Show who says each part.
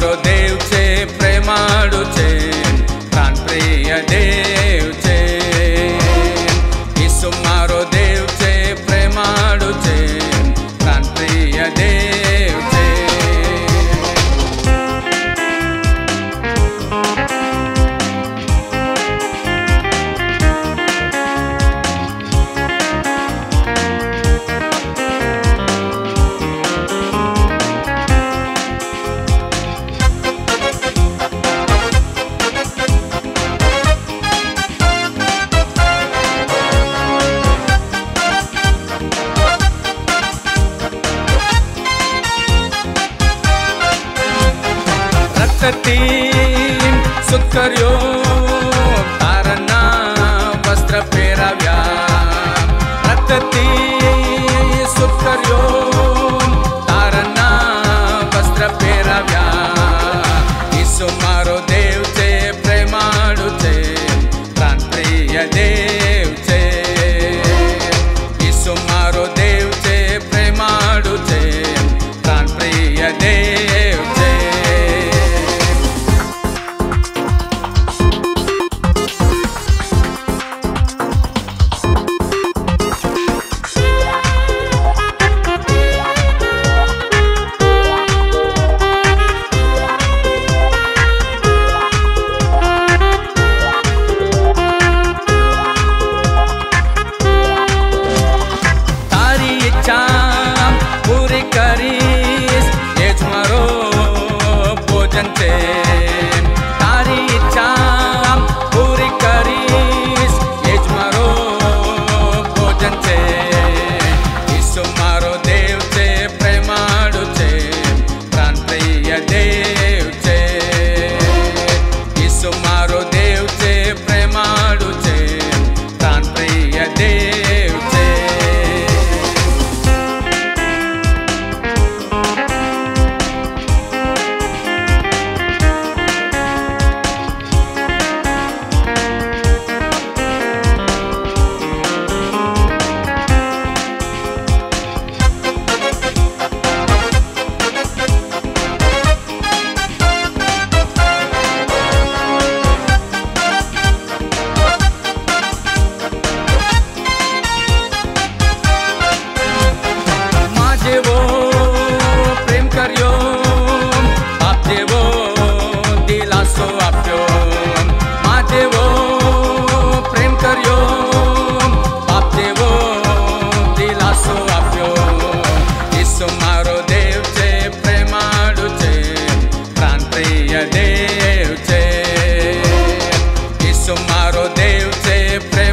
Speaker 1: મારો દેવ છે પ્રેમાળુ છે. રક્તથી સુખ કર્યો તારના વસ્ત્ર પહેરાવ્યા રક્તથી સુખ કર્યો તારના વસ્ત્ર પહેરાવ્યા ઈસુ મારો ઈસુ મારો દેવ છે પ્રેમાળુ છે ક્રાંતિય દેવ છે. ઈસુ મારો દેવ છે પ્રેમ